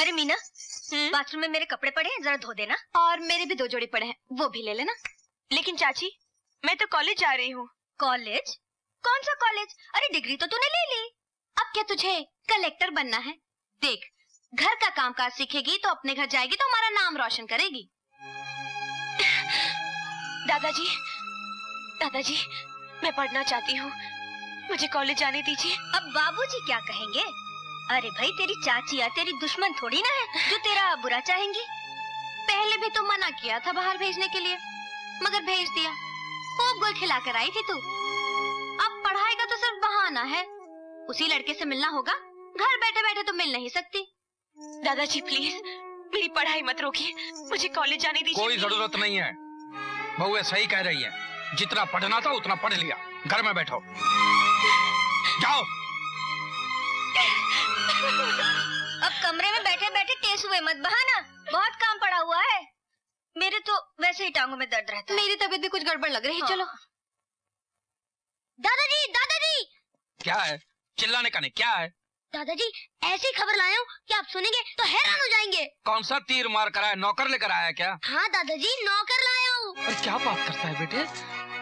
अरे मीना बाथरूम में मेरे कपड़े पड़े हैं जरा धो देना। और मेरे भी दो जोड़े पड़े हैं वो भी ले लेना। लेकिन चाची मैं तो कॉलेज जा रही हूँ। कॉलेज? कौन सा कॉलेज? अरे डिग्री तो तूने ले ली। अब क्या तुझे कलेक्टर बनना है? देख घर का काम काज सीखेगी तो अपने घर जाएगी तो हमारा नाम रोशन करेगी। दादाजी दादाजी मैं पढ़ना चाहती हूँ। मुझे कॉलेज जाने दीजिए। अब बाबूजी क्या कहेंगे? अरे भाई, तेरी चाचिया तेरी दुश्मन थोड़ी ना है जो तेरा बुरा चाहेंगी। पहले भी तो मना किया था बाहर भेजने के लिए, मगर भेज दिया। खूब गुल खिला कर आई थी तू। अब पढ़ाई का तो सिर्फ़ बहाना है। उसी लड़के से मिलना होगा। घर बैठे बैठे तो मिल नहीं सकती। दादाजी प्लीज़ मेरी पढ़ाई मत रोकिए। मुझे कॉलेज जाने दीजिए। कोई ज़रूरत नहीं है। बहुए सही कह रही है। जितना पढ़ना था, उतना पढ़ लिया। घर में बैठो। जाओ। कमरे में बैठे बैठे टेस हुए मत बहाना। बहुत काम पड़ा हुआ है। मेरे तो वैसे ही टांगों में दर्द रहता है। मेरी तबीयत भी कुछ गड़बड़ लग रही है हाँ। चलो। दादाजी दादाजी! क्या है? चिल्लाने का नहीं क्या है? दादाजी ऐसी खबर लाया हूँ कि आप सुनेंगे तो हैरान हो जाएँगे। कौन सा तीर मार कर आया नौकर लेकर आया क्या? हाँ दादाजी नौकर लाया हूँ। अरे क्या बात करता है बेटे?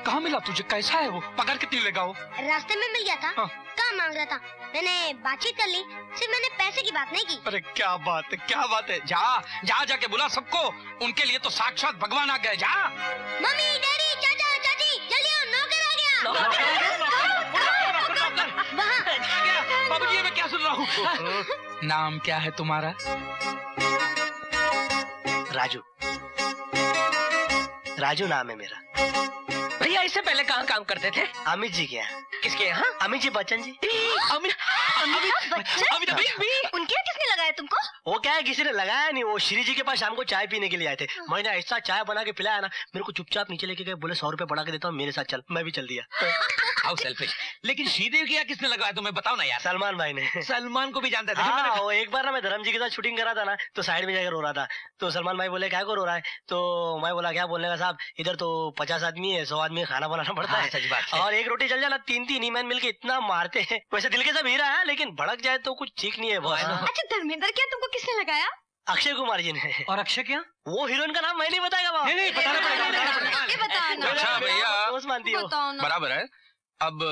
कहाँ मिला तुझे? कैसा है वो? पकड़ कितनी लेगा वो रास्ते में मिल गया था। हाँ। काम मांग रहा था। मैंने बातचीत कर ली सिर्फ़ मैंने पैसे की बात नहीं की। अरे क्या बात है क्या बात है? जा जा जाके बुला सबको। उनके लिए तो साक्षात भगवान आ गए जा। मम्मी डैडी चाचा चाची जल्दी आओ नौकर आ गया। वहाँ। बाबूजी मैं क्या सुन रहा हूँ? नाम क्या है तुम्हारा? राजू। राजू नाम है मेरा। भैया इससे पहले कहाँ काम करते थे? अमित जी के यहाँ। किसके यहाँ? अमित जी बच्चन जी। अमित अमित अमित अमित भी उनके यहाँ किसने लगाया तुमको? वो क्या है किसी ने लगाया नहीं वो श्री जी के पास शाम को चाय पीने के लिए आए थे। मैंने ऐसा चाय बना के पिलाया ना मेरे को चुपचाप नीचे लेके गए बोले सौ रुपए बढ़ा के देता हूँ मेरे साथ चल मैं भी चल दिया। हाउ सेल्फिश लेकिन श्रीदेव की यहाँ किसने लगाया तुम्हें बताओ ना यार। सलमान भाई ने। सलमान को भी जानते थे। हाँ वो एक बार ना मैं धर्म जी के साथ शूटिंग करा था ना तो साइड में जाकर रो रहा था। तो सलमान भाई बोले क्या को रो रहा है? तो मैं बोला क्या बोलने का साहब? इधर तो पचास आदमी है सौ आदमी खाना बनाना पड़ता हाँ, है। सच बात है। और एक रोटी चल जाना तीन तीन ईमान मिलके इतना मारते हैं। वैसे दिल के सब हीरा है लेकिन भड़क जाए तो कुछ ठीक नहीं है अच्छा धर्मेंद्र क्या तुमको किसने लगाया? अक्षय कुमार जी ने। और अक्षय क्या वो हीरोइन का नाम मैं नहीं बताएगा बाबा नहीं, नहीं, बताना पड़ेगा, बताना। पड़ेगा। अच्छा भैया। हो। बताओ ना। बराबर है। अब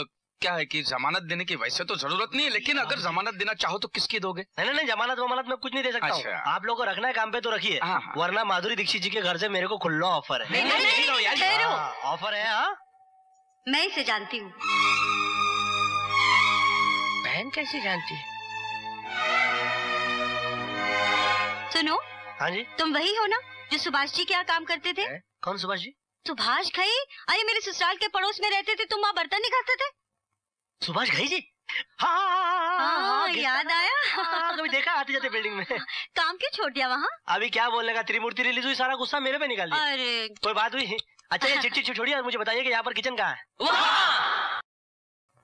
क्या है कि जमानत देने की वैसे तो ज़रूरत नहीं है लेकिन अगर जमानत देना चाहो तो किसकी दोगे? नहीं नहीं नहीं जमानत वमानत में कुछ नहीं दे सकता अच्छा। आप लोगों को रखना है काम पे तो रखिए हाँ, हाँ। वरना माधुरी दीक्षित जी के घर से मेरे को खुला ऑफ़र है। नहीं, नहीं, नहीं, नहीं, यार, हाँ, ऑफ़र है हाँ। मैं इसे जानती हूँ। बहन कैसे जानती है? सुनो हाँ जी। तुम वही हो ना जो सुभाष जी के यहाँ काम करते थे? कौन सुभाष जी? सुभाष घई अरे मेरे ससुराल के पड़ोस में रहते थे तुम वहाँ बर्तन नहीं खाते थे? सुभाष घई जी? हाँ हाँ, हाँ, हाँ, याद आया। हाँ, कभी देखा आते जाते बिल्डिंग में? काम क्यों छोड़ दिया वहाँ? अभी क्या बोलने का त्रिमूर्ति रिलीज़ हुई सारा गुस्सा मेरे पे निकाल दिया। अरे। कोई बात हुई? अच्छा ये चिट्ठी छोड़िए और मुझे बताइए कि यहाँ पर किचन कहाँ है।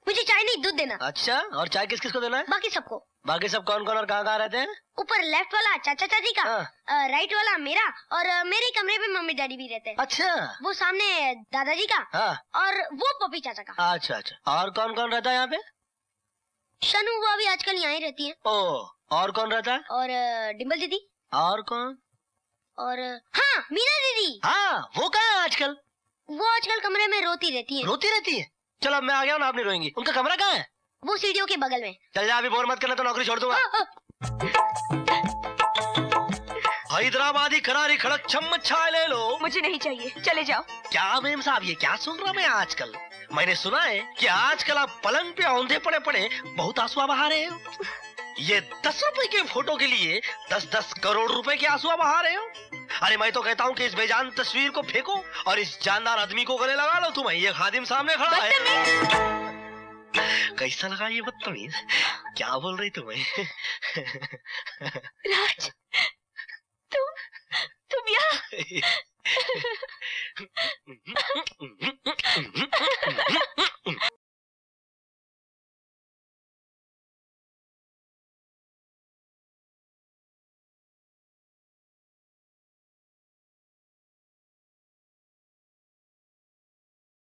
मुझे चाय नहीं दूध देना। अच्छा और चाय किस किस को देना है? बाकी सबको। बाकी सब कौन कौन और कहाँ कहाँ रहते हैं? ऊपर लेफ़्ट वाला चाचा चाची का हाँ। राइट वाला मेरा और मेरे कमरे में मम्मी डैडी भी रहते हैं। अच्छा। वो सामने दादाजी का हाँ। और वो पपी चाचा का। अच्छा अच्छा। और कौन कौन रहता है यहाँ पे? शनु वो अभी आजकल यहाँ ही रहती है। ओ और कौन रहता है? और डिम्बल दीदी। और कौन? और हाँ मीना दीदी। हाँ वो कहाँ है आजकल? वो आजकल कमरे में रोती रहती है। रोती रहती है? चलो मैं आ गया ना आप नहीं रोएँगी। उनका कमरा कहाँ है? वो सीढ़ियों के बगल में। चल जा अभी बोर मत करना तो नौकरी छोड़ दूँगा। हैदराबादी करारी खड़क छम छाए ले लो। मुझे नहीं चाहिए चले जाओ। क्या मेम साहब ये क्या सुन रहा मैं आजकल? मैंने सुना है कि आजकल आप पलंग पे औंधे पड़े पड़े बहुत आंसुआ बहा रहे हो। ये दस रुपए के फ़ोटो के लिए दस दस करोड़ रुपए के आंसुआ बहा रहे हो। अरे मैं तो कहता हूँ कि इस बेजान तस्वीर को फेंको और इस जानदार आदमी को गले लगा लो। तुम्हें ये खादिम सामने खड़ा है। कैसा लगा ये बदतमीज क्या बोल रही तुम्हें राज तुम तुम यहाँ